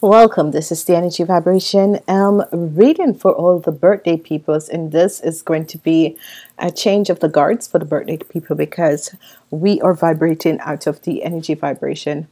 Welcome. This is the energy vibration um, reading for all the birthday peoples, and this is going to be a change of the guards for the birthday people because we are vibrating out of the energy vibration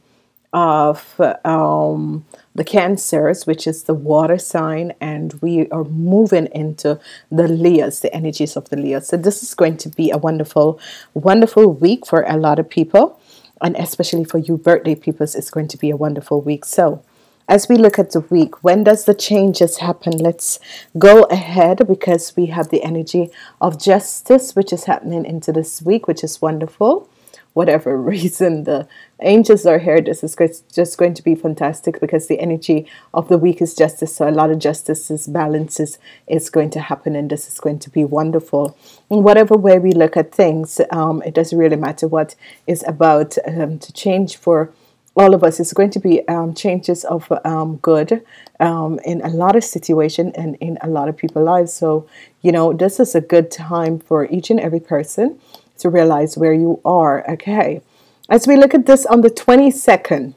of um, the cancers which is the water sign and we are moving into the leos the energies of the leos so this is going to be a wonderful wonderful week for a lot of people and especially for you birthday peoples it's going to be a wonderful week so as we look at the week, when does the changes happen? Let's go ahead because we have the energy of justice, which is happening into this week, which is wonderful. Whatever reason the angels are here, this is just going to be fantastic because the energy of the week is justice. So, a lot of justices, balances is going to happen, and this is going to be wonderful. In whatever way we look at things, um, it doesn't really matter what is about um, to change for all of us. It's going to be um, changes of um, good um, in a lot of situation and in a lot of people's lives. So, you know, this is a good time for each and every person to realize where you are. Okay. As we look at this on the 22nd,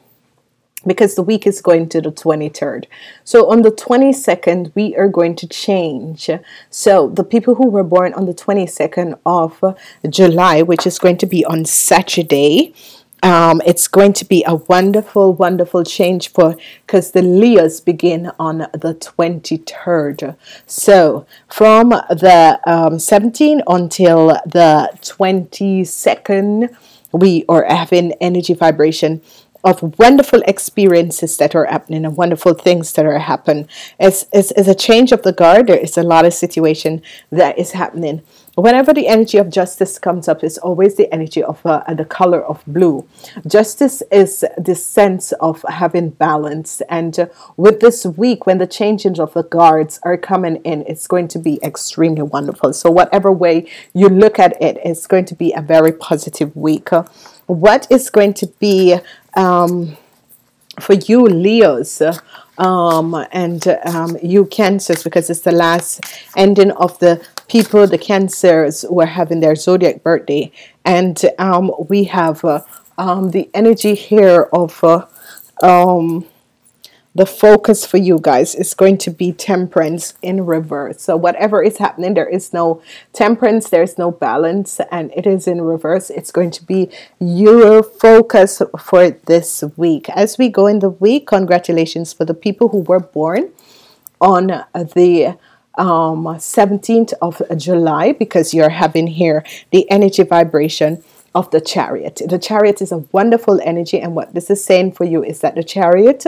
because the week is going to the 23rd. So on the 22nd, we are going to change. So the people who were born on the 22nd of July, which is going to be on Saturday, um, it's going to be a wonderful, wonderful change for because the Leos begin on the 23rd. So from the um, 17th until the 22nd, we are having energy vibration of wonderful experiences that are happening and wonderful things that are happening. As, as, as a change of the guard, there is a lot of situation that is happening. Whenever the energy of justice comes up, it's always the energy of uh, the color of blue. Justice is the sense of having balance. And uh, with this week, when the changes of the guards are coming in, it's going to be extremely wonderful. So, whatever way you look at it, it's going to be a very positive week. Uh, what is going to be um, for you, Leos? Um, and um, you cancers because it's the last ending of the people, the cancers who are having their zodiac birthday. And um, we have uh, um, the energy here of uh, um, the focus for you guys is going to be temperance in reverse. So whatever is happening, there is no temperance, there's no balance, and it is in reverse. It's going to be your focus for this week. As we go in the week, congratulations for the people who were born on the um, 17th of July because you're having here the energy vibration of the chariot. The chariot is a wonderful energy, and what this is saying for you is that the chariot,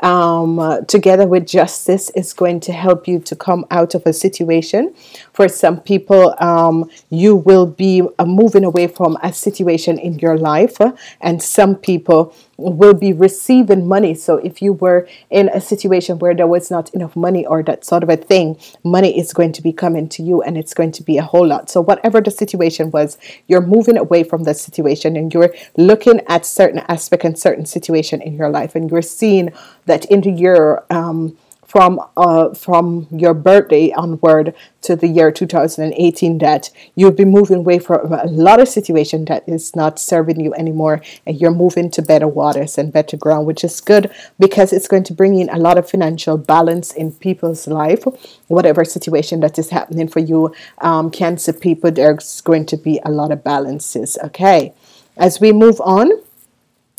um, uh, together with justice, is going to help you to come out of a situation. For some people, um, you will be uh, moving away from a situation in your life, uh, and some people will be receiving money. So if you were in a situation where there was not enough money or that sort of a thing, money is going to be coming to you and it's going to be a whole lot. So whatever the situation was, you're moving away from the situation and you're looking at certain aspect and certain situation in your life and you're seeing that into your um, from uh, from your birthday onward to the year 2018 that you'll be moving away from a lot of situation that is not serving you anymore and you're moving to better waters and better ground which is good because it's going to bring in a lot of financial balance in people's life. Whatever situation that is happening for you um, cancer people there's going to be a lot of balances okay? As we move on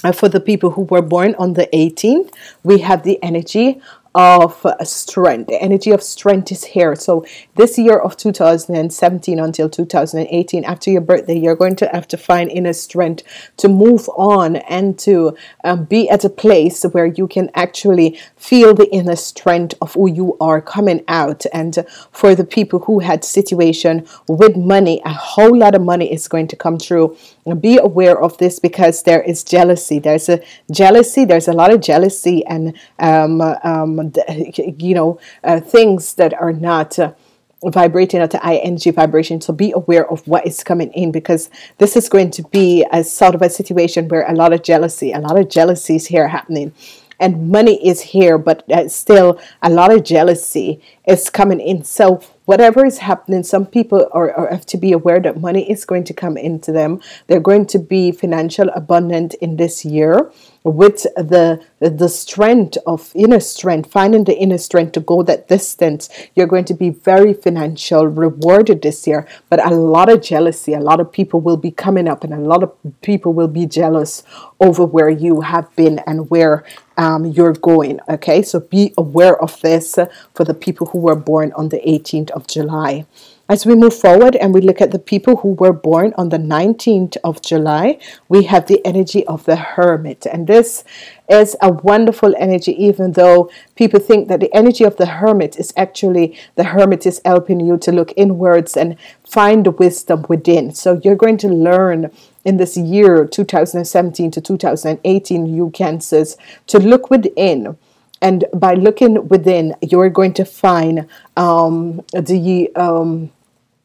uh, for the people who were born on the 18th, we have the energy of strength. The energy of strength is here. So this year of 2017 until 2018, after your birthday, you're going to have to find inner strength to move on and to um, be at a place where you can actually feel the inner strength of who you are coming out. And for the people who had situation with money, a whole lot of money is going to come through. Be aware of this because there is jealousy. There's a jealousy. There's a lot of jealousy and um, um, you know, uh, things that are not. Uh, vibrating at the energy vibration so be aware of what is coming in because this is going to be a sort of a situation where a lot of jealousy a lot of jealousy is here happening and money is here but uh, still a lot of jealousy is coming in so whatever is happening, some people are, are, have to be aware that money is going to come into them. They're going to be financial abundant in this year with the the strength of inner strength, finding the inner strength to go that distance, you're going to be very financial rewarded this year. But a lot of jealousy, a lot of people will be coming up, and a lot of people will be jealous over where you have been and where um, you're going. Okay, so be aware of this for the people who were born on the 18th of July. As we move forward and we look at the people who were born on the 19th of July, we have the energy of the hermit. And this is a wonderful energy, even though people think that the energy of the hermit is actually the hermit is helping you to look inwards and find the wisdom within. So you're going to learn in this year 2017 to 2018, you cancers, to look within and by looking within, you're going to find um, the um,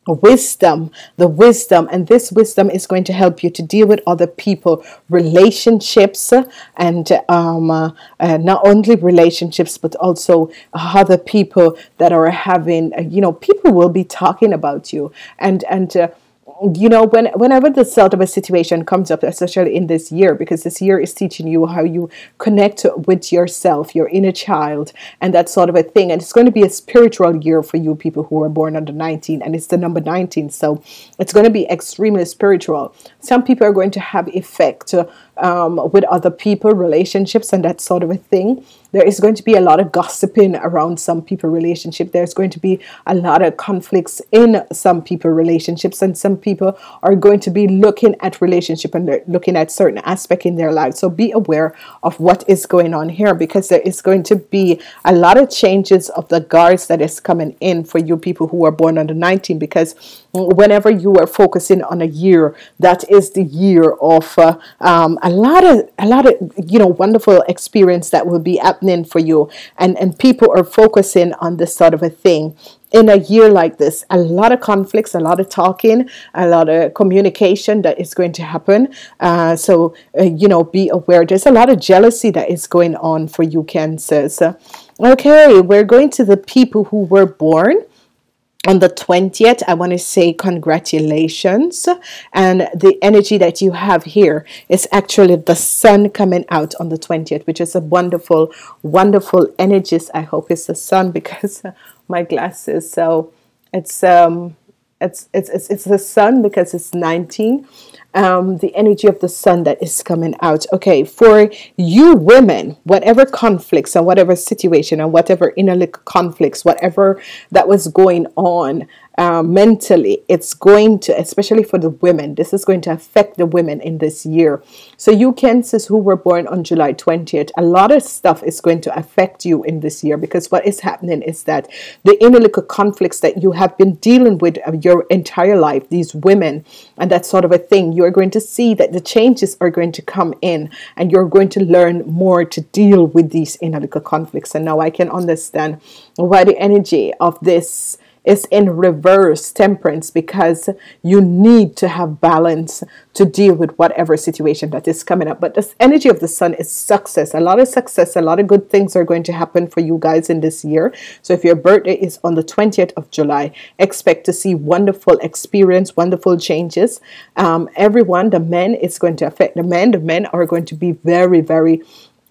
wisdom, the wisdom, and this wisdom is going to help you to deal with other people, relationships, and um, uh, uh, not only relationships, but also other people that are having, uh, you know, people will be talking about you, and and. Uh, you know, when whenever the a situation comes up, especially in this year, because this year is teaching you how you connect with yourself, your inner child, and that sort of a thing. And it's going to be a spiritual year for you people who are born under 19, and it's the number 19. So it's going to be extremely spiritual. Some people are going to have effect um, with other people, relationships, and that sort of a thing. There is going to be a lot of gossiping around some people relationship. There's going to be a lot of conflicts in some people relationships, and some people are going to be looking at relationship and they're looking at certain aspect in their life. So be aware of what is going on here because there is going to be a lot of changes of the guards that is coming in for you people who are born under 19 because whenever you are focusing on a year, that is the year of uh, um, a lot of a lot of you know wonderful experience that will be happening for you. And and people are focusing on this sort of a thing. In a year like this a lot of conflicts a lot of talking a lot of communication that is going to happen. Uh, so uh, you know be aware. There's a lot of jealousy that is going on for you cancers okay we're going to the people who were born on the 20th, I want to say congratulations. And the energy that you have here is actually the sun coming out on the 20th, which is a wonderful, wonderful energies. I hope it's the sun because my glasses. So it's um it's it's it's, it's the sun because it's 19 um, the energy of the sun that is coming out. Okay, for you women, whatever conflicts and whatever situation and whatever inner conflicts, whatever that was going on, uh, mentally, it's going to, especially for the women, this is going to affect the women in this year. So, you cancers who were born on July 20th, a lot of stuff is going to affect you in this year because what is happening is that the inner conflicts that you have been dealing with your entire life, these women, and that sort of a thing, you're going to see that the changes are going to come in and you're going to learn more to deal with these inner conflicts. And now I can understand why the energy of this is in reverse temperance because you need to have balance to deal with whatever situation that is coming up. But this energy of the sun is success. A lot of success, a lot of good things are going to happen for you guys in this year. So if your birthday is on the 20th of July, expect to see wonderful experience, wonderful changes. Um, everyone, the men, is going to affect the men. The men are going to be very, very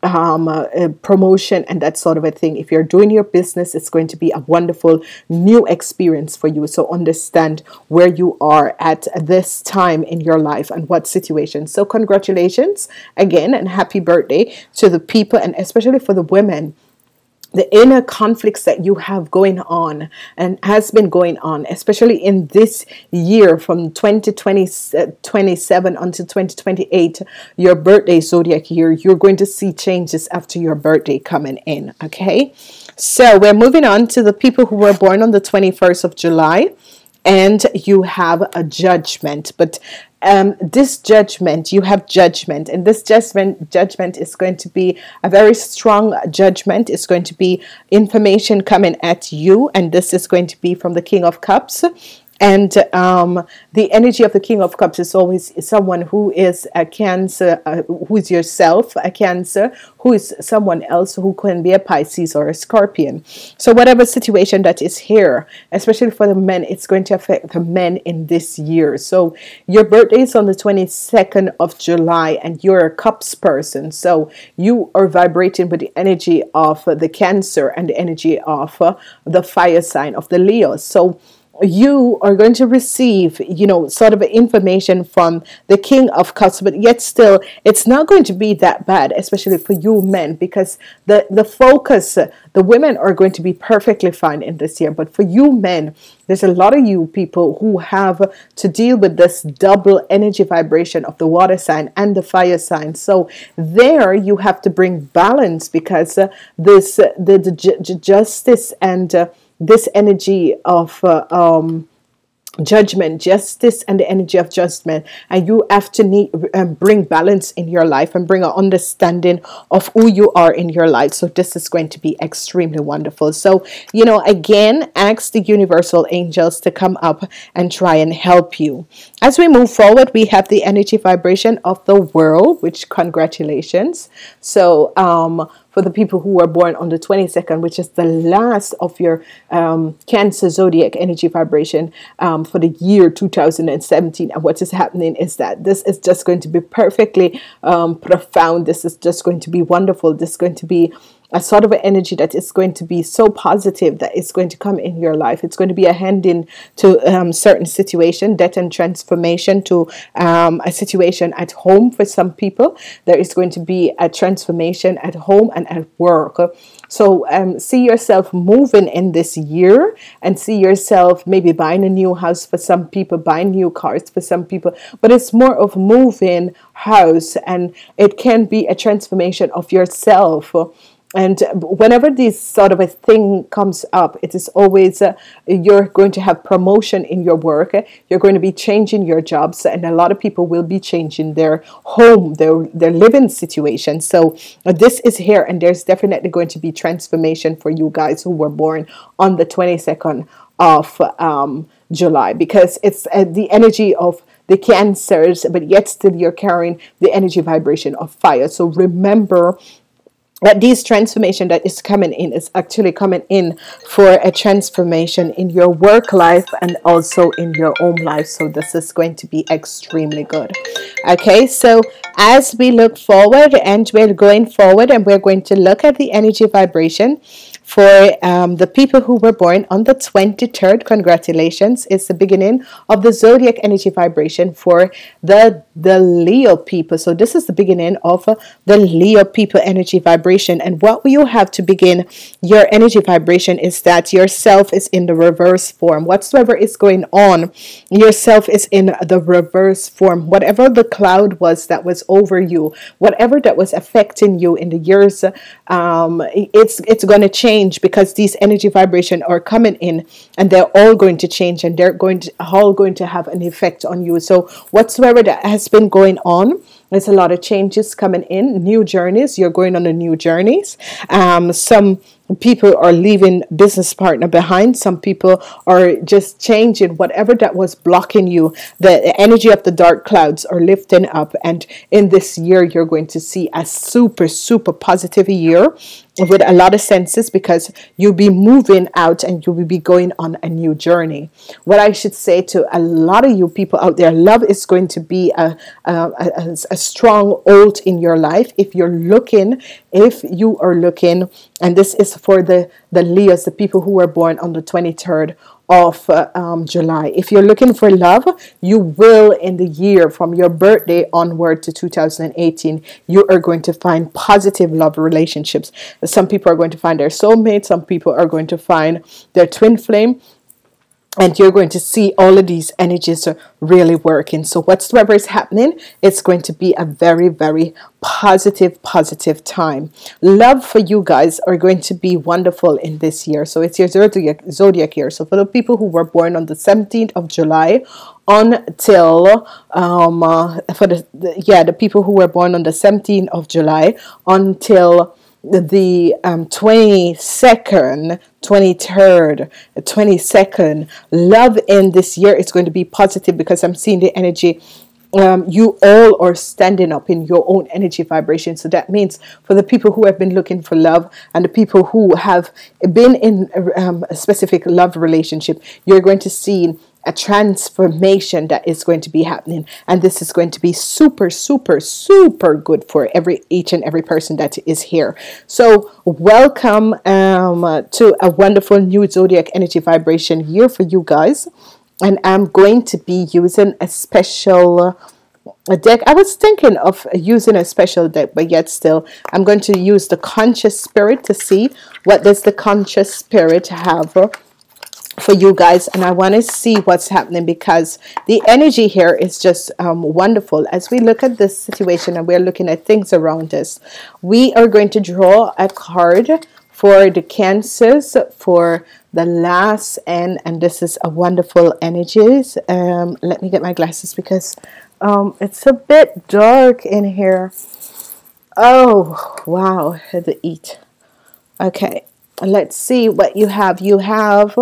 um, uh, promotion and that sort of a thing. If you're doing your business, it's going to be a wonderful new experience for you. So understand where you are at this time in your life and what situation. So congratulations again and happy birthday to the people and especially for the women the inner conflicts that you have going on and has been going on, especially in this year from 2027 uh, until 2028, your birthday zodiac year, you're going to see changes after your birthday coming in. Okay, so we're moving on to the people who were born on the 21st of July and you have a judgment. But um, this judgment you have judgment and this judgment judgment is going to be a very strong judgment. It's going to be information coming at you and this is going to be from the king of cups and um, the energy of the king of cups is always someone who is a cancer uh, who is yourself a cancer who is someone else who can be a pisces or a scorpion. So whatever situation that is here especially for the men it's going to affect the men in this year. So your birthday is on the 22nd of july and you're a cups person. So you are vibrating with the energy of the cancer and the energy of uh, the fire sign of the leo. So you are going to receive, you know, sort of information from the King of Cups, but yet still, it's not going to be that bad, especially for you men, because the the focus, the women are going to be perfectly fine in this year, but for you men, there's a lot of you people who have to deal with this double energy vibration of the water sign and the fire sign. So there, you have to bring balance because uh, this uh, the, the justice and uh, this energy of uh, um, judgment, justice, and the energy of judgment. And you have to need, um, bring balance in your life and bring an understanding of who you are in your life. So, this is going to be extremely wonderful. So, you know, again, ask the universal angels to come up and try and help you. As we move forward, we have the energy vibration of the world, which congratulations. So, um, for the people who were born on the 22nd, which is the last of your um, Cancer zodiac energy vibration um, for the year 2017. And what is happening is that this is just going to be perfectly um, profound. This is just going to be wonderful. This is going to be a sort of energy that is going to be so positive that it's going to come in your life. It's going to be a hand in to um, certain situation, death and transformation to um, a situation at home for some people. There is going to be a transformation at home and at work. So um, see yourself moving in this year and see yourself maybe buying a new house for some people, buying new cars for some people, but it's more of moving house and it can be a transformation of yourself and whenever this sort of a thing comes up it is always uh, you're going to have promotion in your work. You're going to be changing your jobs and a lot of people will be changing their home their their living situation. So uh, this is here and there's definitely going to be transformation for you guys who were born on the 22nd of um, July because it's uh, the energy of the cancers but yet still you're carrying the energy vibration of fire. So remember that this transformation that is coming in is actually coming in for a transformation in your work life and also in your home life so this is going to be extremely good okay so as we look forward and we're going forward and we're going to look at the energy vibration for um, the people who were born on the 23rd, congratulations. It's the beginning of the zodiac energy vibration for the, the Leo people. So, this is the beginning of the Leo people energy vibration. And what you have to begin your energy vibration is that yourself is in the reverse form. Whatsoever is going on, yourself is in the reverse form. Whatever the cloud was that was over you, whatever that was affecting you in the years, um, it's, it's going to change change because these energy vibration are coming in and they're all going to change and they're going to all going to have an effect on you so whatsoever that has been going on. There's a lot of changes coming in new journeys. You're going on a new journeys. Um, some people are leaving business partner behind. Some people are just changing whatever that was blocking you. The energy of the dark clouds are lifting up. And in this year you're going to see a super super positive year with a lot of senses because you'll be moving out and you will be going on a new journey. What i should say to a lot of you people out there love is going to be a, a, a, a strong hold in your life. If you're looking if you are looking and this is for the the leos the people who were born on the 23rd of uh, um, July. If you're looking for love, you will in the year from your birthday onward to 2018, you are going to find positive love relationships. Some people are going to find their soulmate, some people are going to find their twin flame, and you're going to see all of these energies are really working. So whatsoever is happening, it's going to be a very, very positive, positive time. Love for you guys are going to be wonderful in this year. So it's your zodiac, zodiac year. So for the people who were born on the 17th of July until um uh, for the, the yeah the people who were born on the 17th of July until the um, 22nd 23rd 22nd love in this year is going to be positive because i'm seeing the energy um, you all are standing up in your own energy vibration. So that means for the people who have been looking for love and the people who have been in um, a specific love relationship, you're going to see a transformation that is going to be happening. And this is going to be super super super good for every each and every person that is here. So welcome um, to a wonderful new zodiac energy vibration year for you guys. And I'm going to be using a special a deck. I was thinking of using a special deck, but yet still, I'm going to use the Conscious Spirit to see what does the Conscious Spirit have for you guys and I want to see what's happening because the energy here is just um, wonderful. As we look at this situation and we're looking at things around us we are going to draw a card for the cancers for the last end and this is a wonderful energies um, let me get my glasses because um, it's a bit dark in here. Oh wow had to eat. Okay let's see what you have. You have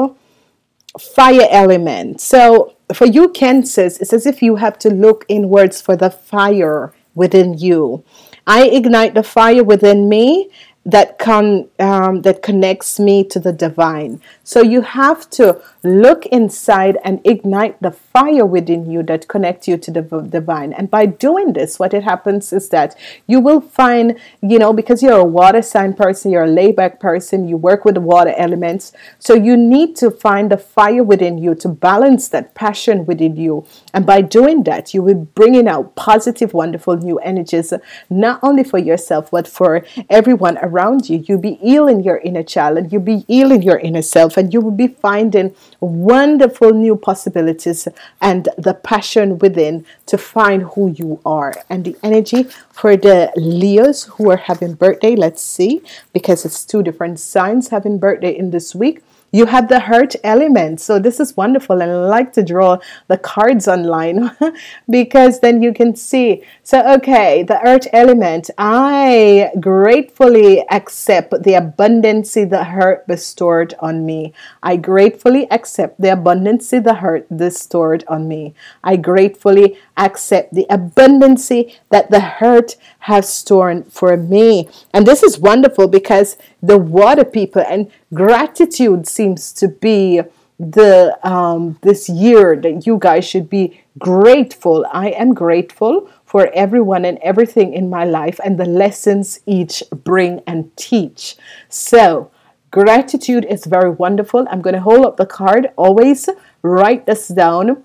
fire element. So for you cancers it's as if you have to look inwards for the fire within you. I ignite the fire within me that con um, that connects me to the divine. So you have to look inside and ignite the fire within you that connects you to the divine. And by doing this, what it happens is that you will find, you know, because you're a water sign person, you're a layback person, you work with the water elements. So you need to find the fire within you to balance that passion within you. And by doing that, you will bringing out positive, wonderful new energies, not only for yourself, but for everyone around around you. You'll be healing your inner child and you'll be healing your inner self and you will be finding wonderful new possibilities and the passion within to find who you are. And the energy for the Leos who are having birthday, let's see, because it's two different signs having birthday in this week you have the Earth element. So this is wonderful. And I like to draw the cards online because then you can see. So, okay, the earth element. I gratefully accept the abundance the earth bestowed on me. I gratefully accept the abundance the earth bestowed on me. I gratefully accept the abundancy that the hurt has stored for me. And this is wonderful because the water people and gratitude seems to be the um, this year that you guys should be grateful. I am grateful for everyone and everything in my life and the lessons each bring and teach. So, gratitude is very wonderful. I'm going to hold up the card. Always write this down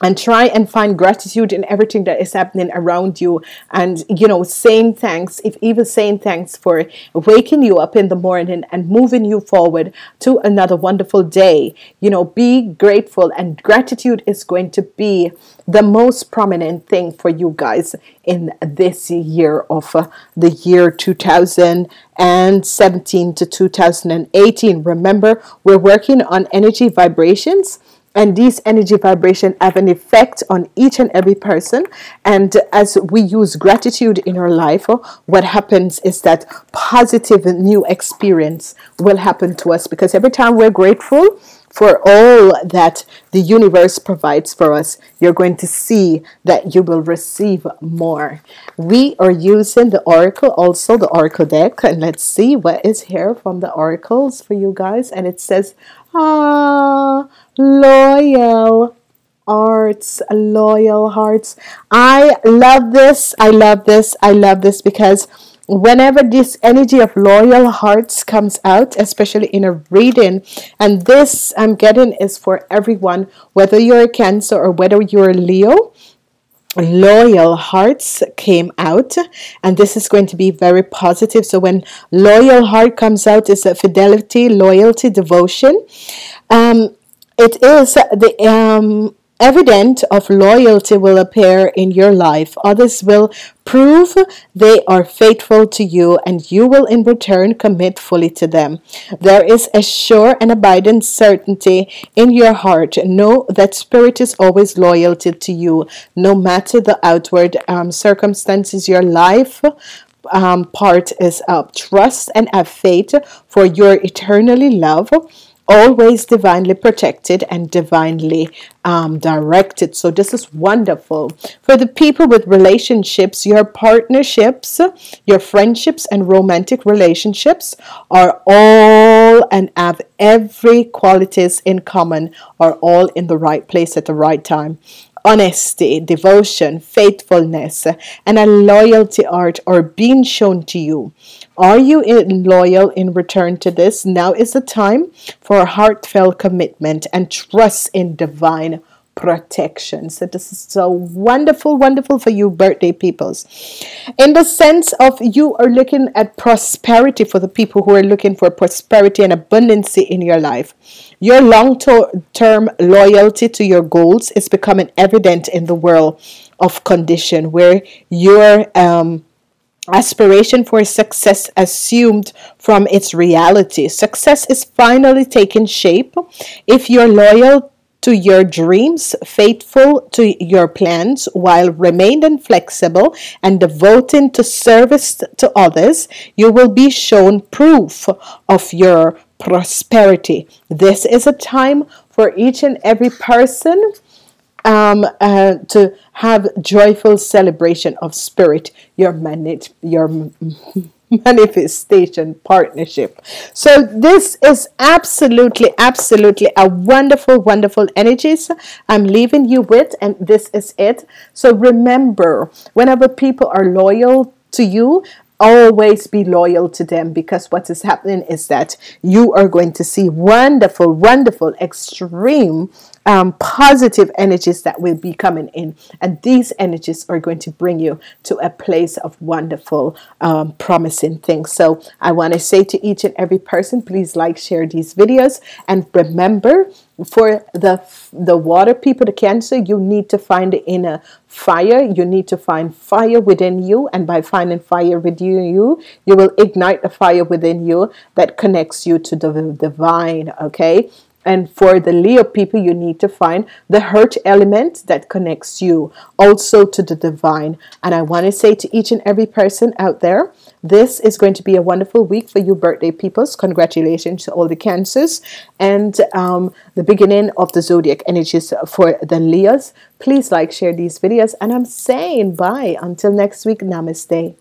and try and find gratitude in everything that is happening around you. And you know saying thanks if even saying thanks for waking you up in the morning and moving you forward to another wonderful day. You know be grateful and gratitude is going to be the most prominent thing for you guys in this year of uh, the year 2017 to 2018 remember we're working on energy vibrations and these energy vibration have an effect on each and every person and as we use gratitude in our life what happens is that positive new experience will happen to us because every time we're grateful for all that the universe provides for us, you're going to see that you will receive more. We are using the Oracle, also the Oracle deck, and let's see what is here from the Oracles for you guys. And it says, Ah, loyal hearts, loyal hearts. I love this. I love this. I love this because whenever this energy of loyal hearts comes out, especially in a reading, and this I'm getting is for everyone, whether you're a Cancer or whether you're a Leo. Loyal hearts came out, and this is going to be very positive. So, when loyal heart comes out, is a fidelity, loyalty, devotion. Um, it is the um, evident of loyalty will appear in your life. Others will prove they are faithful to you, and you will in return commit fully to them. There is a sure and abiding certainty in your heart. Know that Spirit is always loyal to you, no matter the outward um, circumstances your life um, part is up. Trust and have faith for your eternally love always divinely protected and divinely um, directed. So, this is wonderful. For the people with relationships, your partnerships, your friendships, and romantic relationships are all and have every qualities in common, are all in the right place at the right time honesty, devotion, faithfulness, and a loyalty art are being shown to you. Are you loyal in return to this? Now is the time for a heartfelt commitment and trust in divine protection. So this is so wonderful, wonderful for you birthday peoples. In the sense of you are looking at prosperity for the people who are looking for prosperity and abundance in your life. Your long-term loyalty to your goals is becoming evident in the world of condition where your um, aspiration for success assumed from its reality. Success is finally taking shape if you're loyal to your dreams, faithful to your plans, while remaining flexible and devoting to service to others, you will be shown proof of your prosperity. This is a time for each and every person um, uh, to have joyful celebration of spirit. Your manage your manifestation partnership. So this is absolutely, absolutely a wonderful, wonderful energies I'm leaving you with, and this is it. So remember, whenever people are loyal to you, always be loyal to them because what is happening is that you are going to see wonderful, wonderful, extreme um, positive energies that will be coming in. And these energies are going to bring you to a place of wonderful, um, promising things. So I want to say to each and every person, please like, share these videos. And remember, for the the water people the cancer you need to find the inner fire you need to find fire within you and by finding fire within you you will ignite the fire within you that connects you to the divine okay and for the Leo people, you need to find the earth element that connects you also to the divine. And I want to say to each and every person out there, this is going to be a wonderful week for you birthday peoples. Congratulations to all the cancers and um, the beginning of the zodiac energies for the Leos. Please like, share these videos. And I'm saying bye until next week. Namaste.